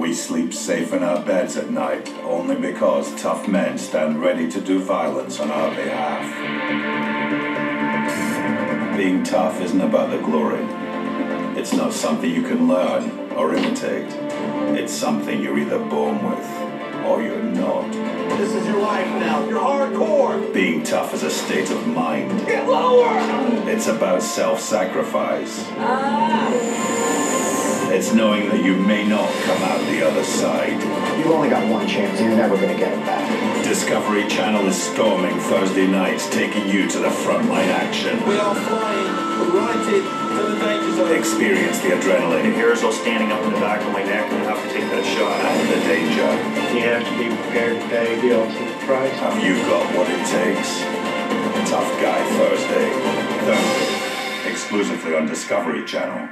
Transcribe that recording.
We sleep safe in our beds at night only because tough men stand ready to do violence on our behalf. Being tough isn't about the glory. It's not something you can learn or imitate. It's something you're either born with or you're not. This is your life now. You're hardcore. Being tough is a state of mind. Get lower. It's about self sacrifice. Ah. It's knowing that you may not come out the other side. You've only got one chance, you're never going to get it back. Discovery Channel is storming Thursday nights, taking you to the frontline action. We are flying right in to the danger zone. Experience the adrenaline hairs all standing up in the back of my neck and I have to take that shot. and the danger. You have to be prepared to pay the ultimate price. Have you got what it takes? Tough Guy Thursday. Thursday. Exclusively on Discovery Channel.